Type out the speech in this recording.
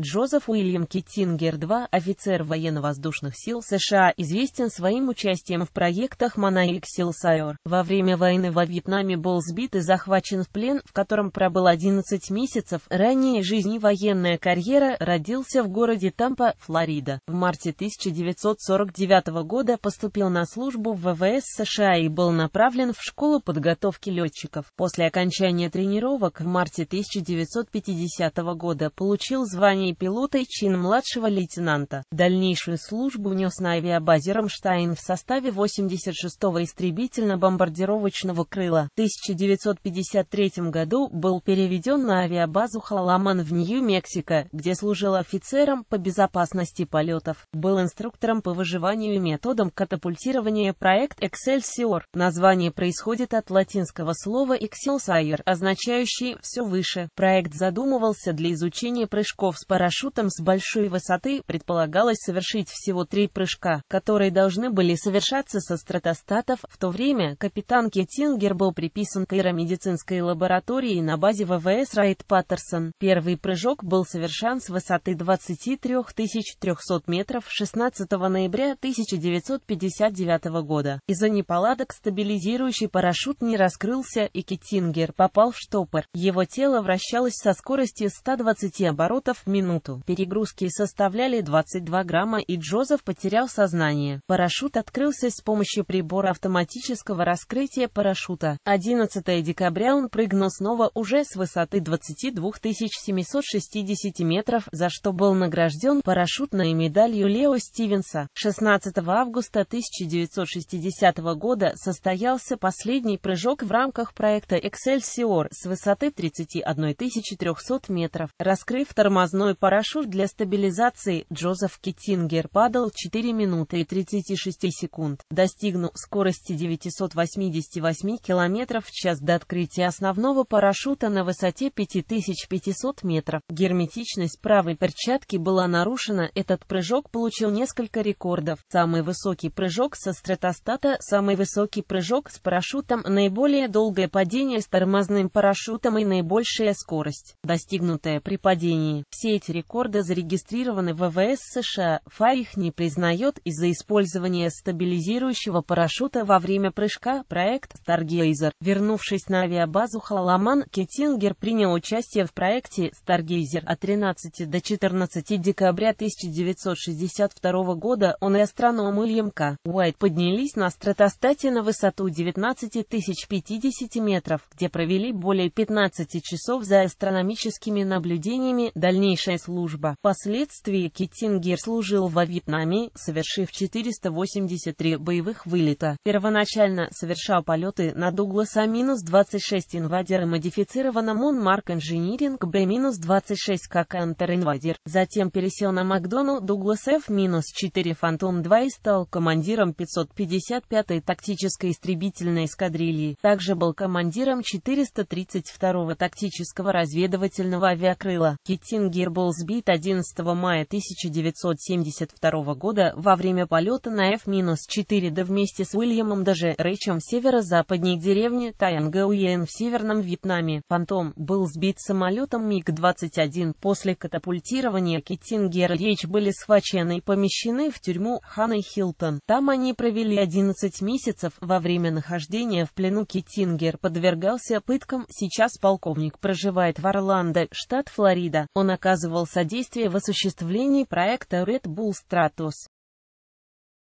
Джозеф Уильям Киттингер II, офицер военно-воздушных сил США, известен своим участием в проектах Manhigh и Excelsior. Во время войны во Вьетнаме был сбит и захвачен в плен, в котором пробыл 11 месяцев. Ранняя жизнь и военная карьера родился в городе Тампа, Флорида. В марте 1949 года поступил на службу в ВВС США и был направлен в школу подготовки летчиков. После окончания тренировок в марте 1950 года получил звание звании пилота и чин младшего лейтенанта. Дальнейшую службу нес на авиабазе Рамштайн в составе 86-го истребительно-бомбардировочного крыла. В 1953 году был переведен на авиабазу Халаман в Нью-Мексико, где служил офицером по безопасности полетов. Был инструктором по выживанию и методам катапультирования проект Excelsior. Название происходит от латинского слова Excelsior, означающий «все выше». Проект задумывался для изучения прыжков с парашютом с большой высоты предполагалось совершить всего три прыжка, которые должны были совершаться со стратостатов. В то время капитан Кеттингер был приписан к аэромедицинской лаборатории на базе ВВС Райт Паттерсон. Первый прыжок был совершен с высоты 23 300 метров 16 ноября 1959 года. Из-за неполадок стабилизирующий парашют не раскрылся и Кеттингер попал в штопор. Его тело вращалось со скоростью 120 оборотов в минуту минуту. Перегрузки составляли 22 грамма и Джозеф потерял сознание. Парашют открылся с помощью прибора автоматического раскрытия парашюта. 11 декабря он прыгнул снова уже с высоты 22 760 метров, за что был награжден парашютной медалью Лео Стивенса. 16 августа 1960 года состоялся последний прыжок в рамках проекта Excelsior с высоты 31 300 метров. Раскрыв тормозной парашют для стабилизации Джозеф Киттингер падал 4 минуты и 36 секунд, достигнув скорости 988 км в час до открытия основного парашюта на высоте 5500 метров. Герметичность правой перчатки была нарушена, этот прыжок получил несколько рекордов. Самый высокий прыжок со стратостата, самый высокий прыжок с парашютом, наиболее долгое падение с тормозным парашютом и наибольшая скорость, достигнутая при падении. Все эти рекорды зарегистрированы в ВВС США. ФА не признает из-за использования стабилизирующего парашюта во время прыжка. Проект Stargazer. Вернувшись на авиабазу Халаман, Кеттингер принял участие в проекте Stargazer от 13 до 14 декабря 1962 года. Он и астроном Уильям К. Уайт поднялись на стратостате на высоту 19 тысяч 50 метров, где провели более 15 часов за астрономическими наблюдениями. Дальнейшее дальнейшая служба. Впоследствии Киттингер служил во Вьетнаме, совершив 483 боевых вылета. Первоначально совершал полеты на Дугласа Ми-26 инвадер и модифицированном Монмарк Engineering B-26 как Антер-инвадер. Затем пересел на Макдоналл Дуглас F-4 Фантом 2 и стал командиром 555-й тактической истребительной эскадрильи. Также был командиром 432-го тактического разведывательного авиакрыла. Киттингер был сбит 11 мая 1972 года во время полета на F-4D вместе с Уильямом Дж. Рэйчем северо-западнее деревни Тхайнгуен в Северном Вьетнаме. Фантом был сбит самолетом МиГ-21. После катапультирования Киттингер и Рэйч были схвачены и помещены в тюрьму Ханой Хилтон. Там они провели 11 месяцев. Во время нахождения в плену Киттингер подвергался пыткам. Сейчас полковник проживает в Орландо, штат Флорида. Он оказывал оказывал содействие в осуществлении проекта Red Bull Stratos.